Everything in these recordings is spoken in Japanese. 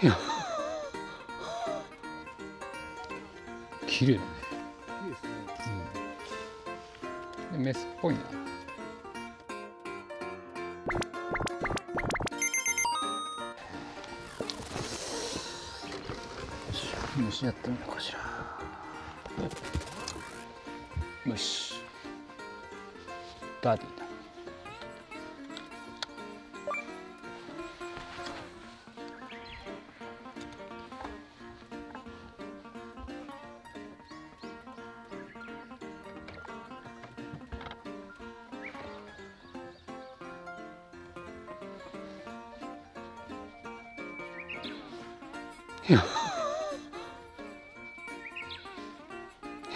いや綺麗だね。いいですね。うん。でメスっぽいな。虫やってみようかしら虫バディだいや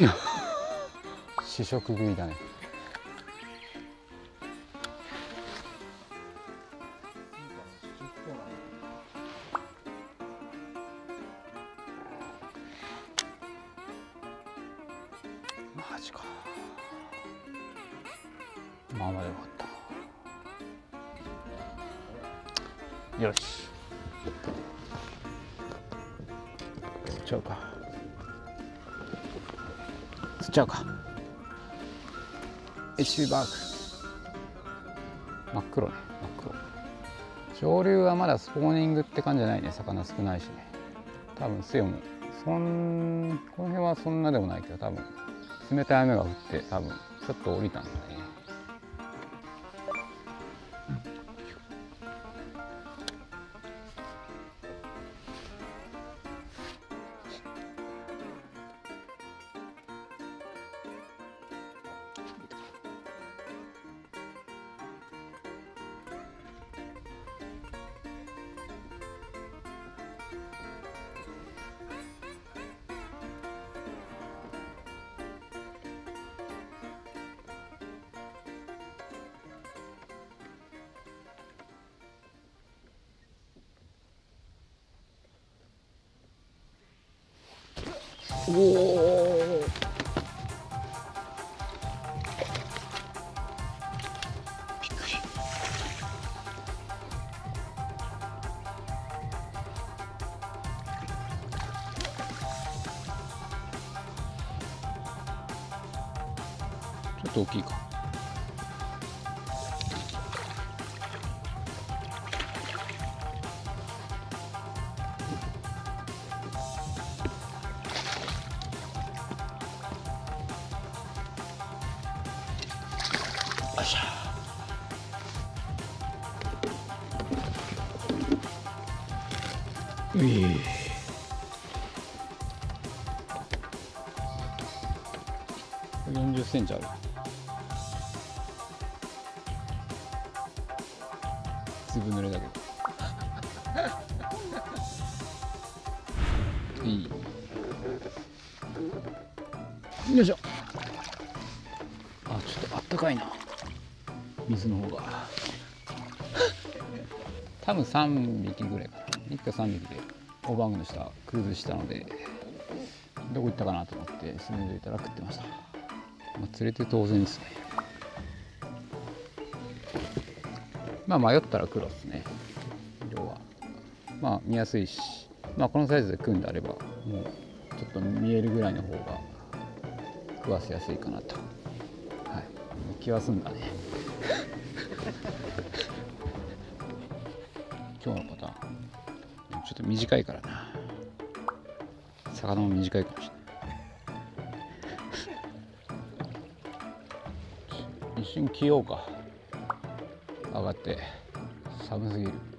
いや試食食いだね。マジか。まあまあよかった。よし。っちゃうか。釣っちゃうか。HP バーク。真っ黒ね。真っ黒。上流はまだスポーニングって感じじゃないね。魚少ないしね。多分水温。もそんこの辺はそんなでもないけど多分。冷たい雨が降って多分。ちょっと降りたんだね。おおびっくりちょっと大きいか。うい40センチある。ずぶ濡れだけど。いい。よいしょ。あちょっとあったかいな。水の方が。多分3匹ぐらいかな。1か3匹でオーバーグの下クルーズしたのでどこ行ったかなと思って住んでいたら食ってました、まあ、釣れて当然ですね。まあ迷ったら黒ですね。色は。まあ見やすいし。まあこのサイズで組んであればもうちょっと見えるぐらいの方が食わせやすいかなと。はい。気はすんだね。短いからな。魚も短いかもしれない。一瞬着ようか。上がって寒すぎる。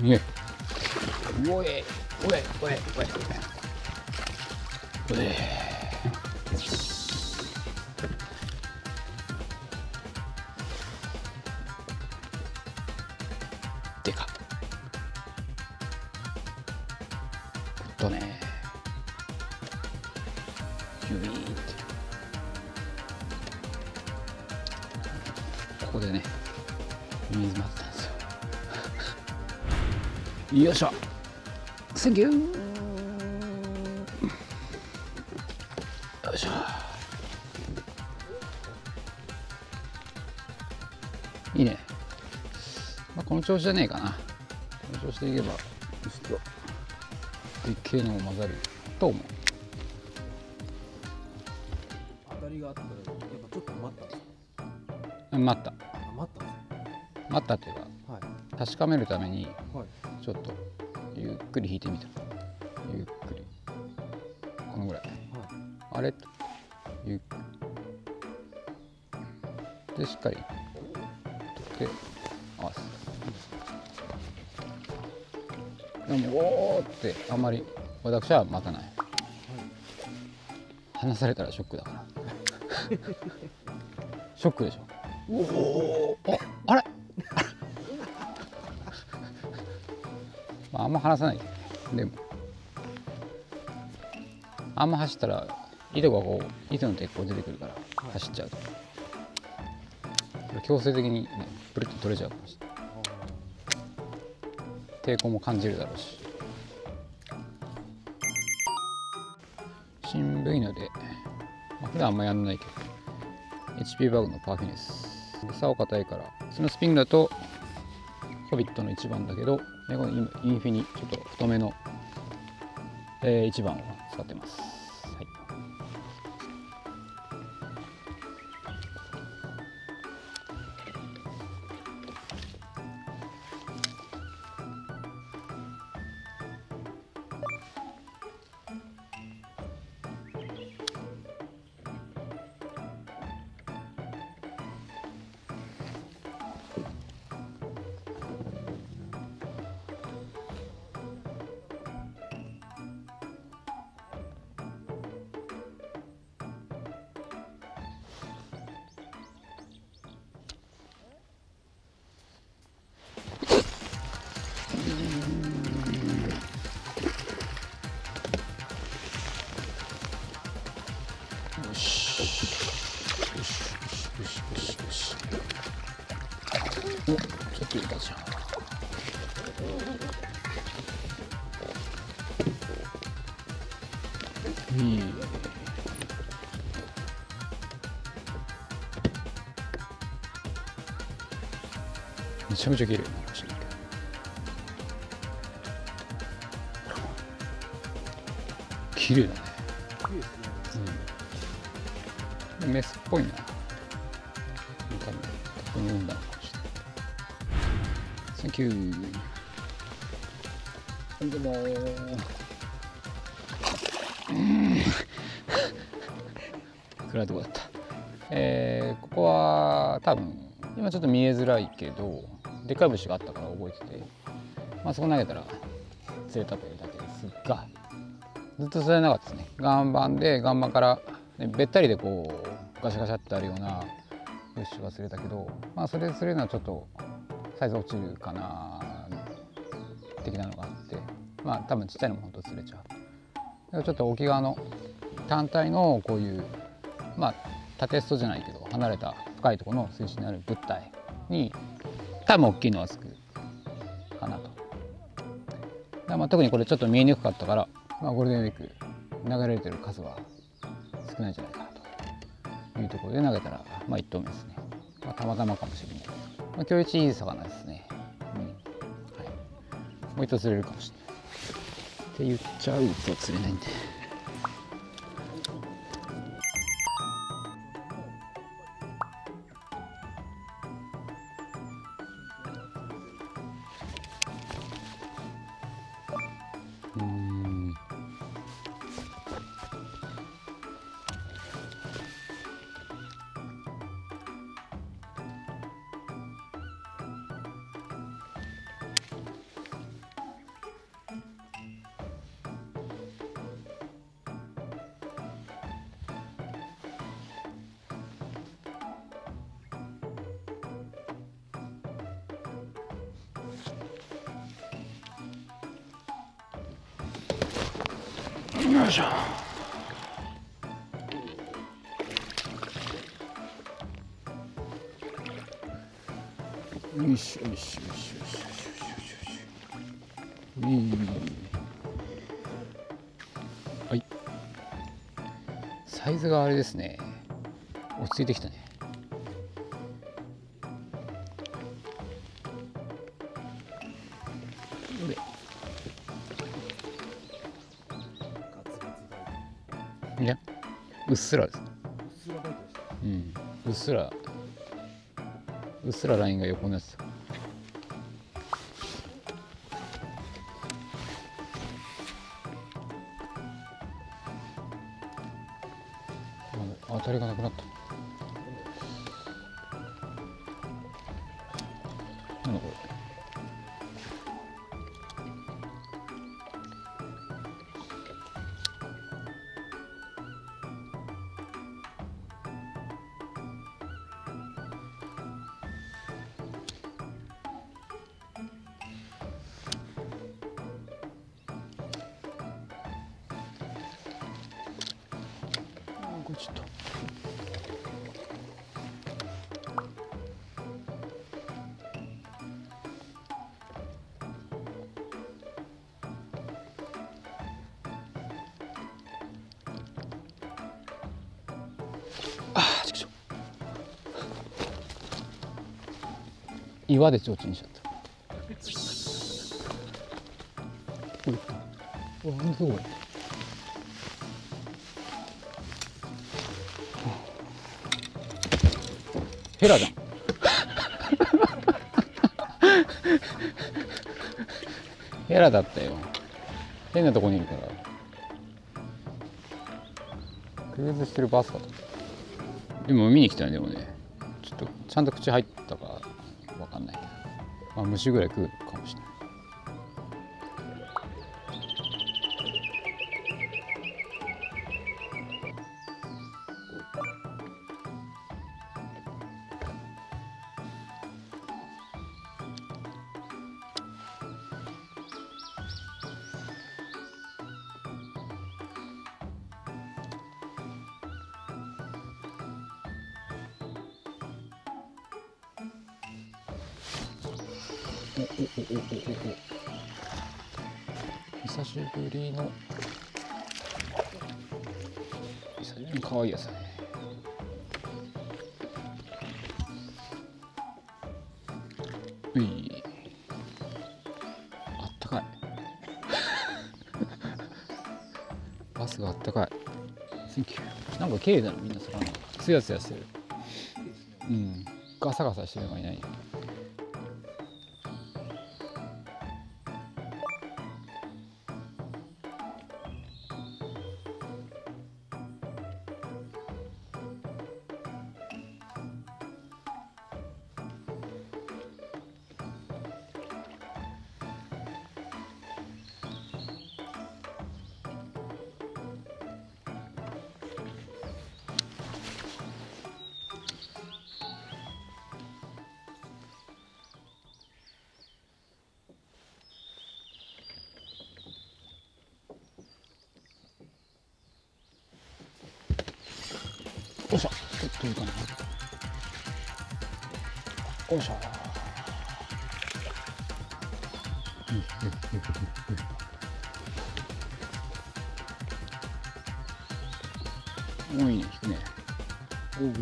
見えおえおえおえおえ。よよいしょ。 Thank you よいしょ。いいね、まあ、この調子じゃねえかな。この調子でいけばちょっとでっけえのも混ざると思う。当たりがあったらやっぱちょっと待った。待った。あ待った。待ったっていうかはい。確かめるためにはいちょっとゆっくり引いてみたゆっくり。このぐらい。はい。あれ？とゆっくり。でしっかり。取っ。て合わせでもおーってあんまり私は待たない。離されたらショックだから。ショックでしょ。おおんま離さない。でも。あんま走ったら糸がこう糸の鉄鋼出てくるからはい。走っちゃうと、強制的にねプルッと取れちゃうかもしれない。抵抗も感じるだろうし。しんどいので、まあ、普段あんまやんないけど。HP バグのパーフィネス。竿硬いからそのスピンだとホビットの1番だけど、ね、このインフィニちょっと太めの、え1番を使ってます、めちゃめちゃ綺麗な綺麗だね。うん、メスっぽいな。多分、ここに産んだのかもしれない。サンキュー。どうも暗いとこだった？えー、ここは多分、今ちょっと見えづらいけど、でっかい虫があったから覚えてて、まあそこ投げたら釣れたというだけですが、ずっと釣れなかったですね岩盤で岩盤から、ね、べったりでこうガシャガシャってあるようなブッシュが釣れたけどまあそれ釣れるのはちょっとサイズ落ちるかな的なのがあってまあ多分ちっちゃいのもほんと釣れちゃうちょっと沖側の単体のこういうまあ縦ストじゃないけど離れた深いところの水深にある物体に多分大きいのはつくかなと。まあ特にこれちょっと見えにくかったからまあ、ゴールデンウィーク流れてる数は少ないんじゃないかなと。いうところで投げたら、まあ、1投目ですね、まあ、たまたまかもしれない、まあ、今日一いい魚ですね、うん。はい、もう一投釣れるかもしれない。って言っちゃうと釣れないんで。よいしょよいしょよいしょよしよしよしよしよしょ。はい。サイズがあれですね。落ち着いてきたね。うっすらですうっすらうん。うっすら。うっすらラインが横のやつ。あ当たりがなくなった。なんだこれ。岩で提灯しちゃったおいおなんすごい。ヘラじゃんヘラだったよ。変なとこにいるから。クルーズしてるバスかとでも見に来たねでもね。ちょっとちゃんと口入ったかわかんないけど、まあ、虫ぐらい食うかもしれない。しぶりの。久しぶりに可愛いやつだね。ういあったかい。バスがあったかい。Thank なんか綺麗だなみんな魚ツヤツヤしてる。うん。ガサガサしてるのがいない。よいしょちょっといいかな。よいしょうんうんうんうん。うんおいいですね。おおおお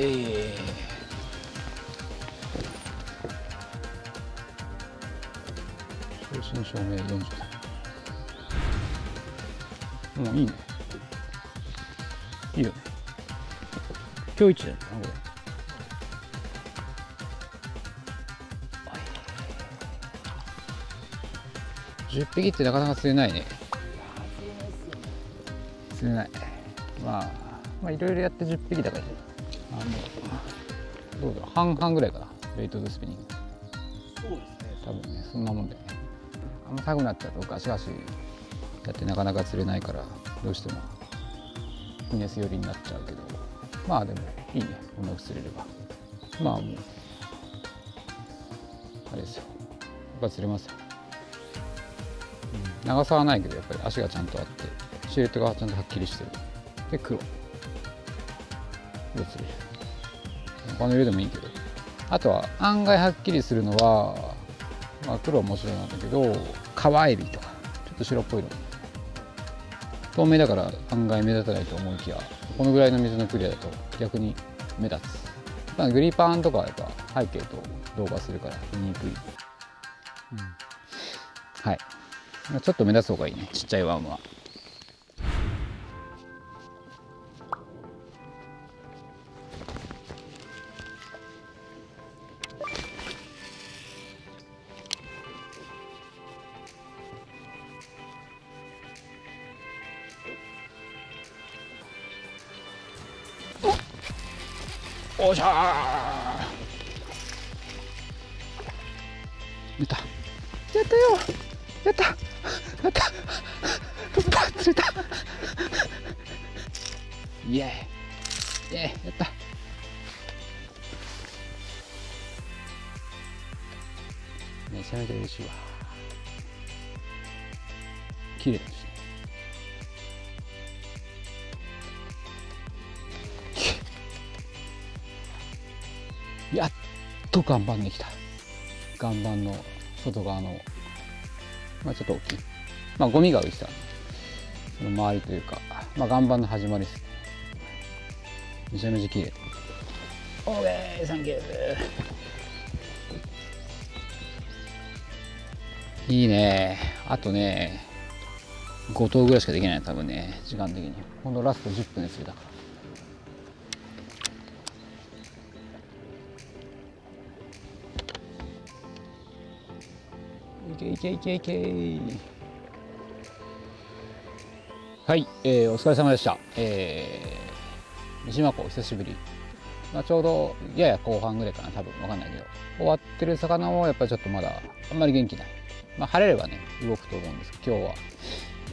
い正真正銘40もういいねいいよね今日一だよなこれ10匹ってなかなか釣れないね釣れないまあまあいろいろやって10匹だからあのどうだろう。半々ぐらいかな。ベイトとスピニング。そうですね。多分ねそんなもんだよねあんま高くなっちゃうとガシガシだってなかなか釣れないからどうしても。フィネス寄りになっちゃうけどまあでもいいね。うまく釣れれば。まあもうあれですよ。やっぱ釣れますよ、うん、長さはないけどやっぱり足がちゃんとあってシルエットがちゃんとはっきりしてる。で黒。で釣れる他の色でもいいけど。あとは案外はっきりするのは、まあ、黒はもちろんなんだけど川エビとかちょっと白っぽいの。透明だから案外目立たないと思いきやこのぐらいの水のクリアだと逆に目立つ。まあグリパーンとかはやっぱ背景と同化するから見にくい、うん、はい。ちょっと目立つ方がいいね。ちっちゃいワームはおっしゃー。やった。やったよ。やった。やった。バ釣れた。イエーイ。イエーやった。めちゃめちゃ嬉しいわ綺麗だしねやっと岩盤できた。岩盤の外側のまあちょっと大きい。まあゴミが浮いてた。その周りというかまあ岩盤の始まりです。ねめちゃめちゃ綺麗。オーケーサンキュー。いいね。あとね5投ぐらいしかできない。多分ね時間的に。ほんとラスト10分で釣れたからけいけいけいけはい、えー、お疲れ様でした、えー、三島湖久しぶり、まあ、ちょうどやや後半ぐらいかな多分。わかんないけど。終わってる魚もやっぱちょっとまだあんまり元気ない、まあ、晴れればね動くと思うんですけど今日は、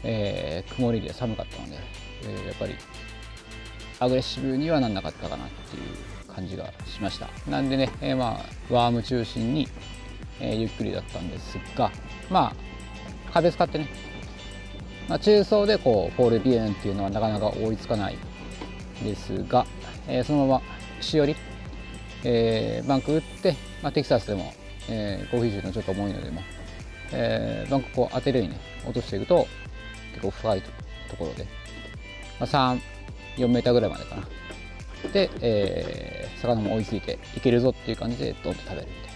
えー、曇りで寒かったので、えー、やっぱりアグレッシブにはなんなかったかなっていう感じがしました。なんでね、えー、まあワーム中心にえー、ゆっくりだったんですがまあ壁使ってね、まあ、中層でこうポールビエンっていうのはなかなか追いつかないですが、えー、そのまましおり、えー、バンク打って、まあ、テキサスでも、えー、コーヒー銃のちょっと重いのでも、えー、バンクこう当てるようにね落としていくと結構深いところで、まあ、34メーターぐらいまでかなで、えー、魚も追いついていけるぞっていう感じでドンと食べるみたいな。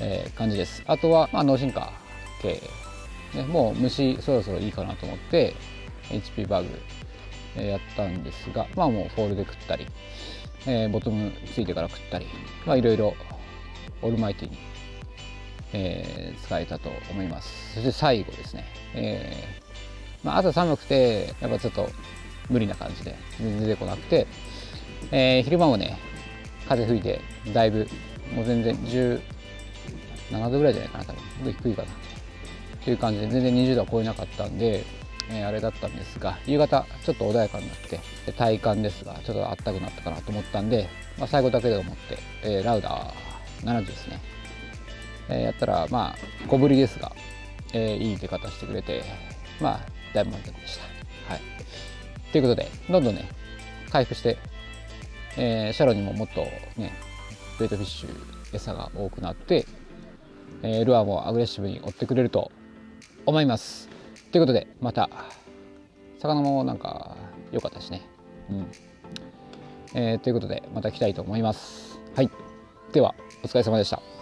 えー、感じです。あとは、まあ、ノーシンカー系、ね、もう虫そろそろいいかなと思って HP バグ、えー、やったんですがまあもうフォールで食ったり、えー、ボトムついてから食ったりまあいろいろオールマイティに、えー、使えたと思います。そして最後ですね、えーまあ、朝寒くてやっぱちょっと無理な感じで全然出てこなくて、えー、昼間もね風吹いてだいぶもう全然10 7度ぐらいじゃないかな多分。低いかな。という感じで全然20度は超えなかったんで、えー、あれだったんですが夕方ちょっと穏やかになって体感ですがちょっとあったくなったかなと思ったんで、まあ、最後だけで思って、えー、ラウダー70ですね、えー、やったらまあ小ぶりですが、えいい出方してくれてまあだいぶ満足でした。はい、ということでどんどんね回復して、えシャロにももっとねベイトフィッシュ餌が多くなってえー、ルアーもアグレッシブに追ってくれると思います。ということでまた魚もなんか良かったしね。うん。えー、ということでまた来たいと思います。はい。ではお疲れ様でした。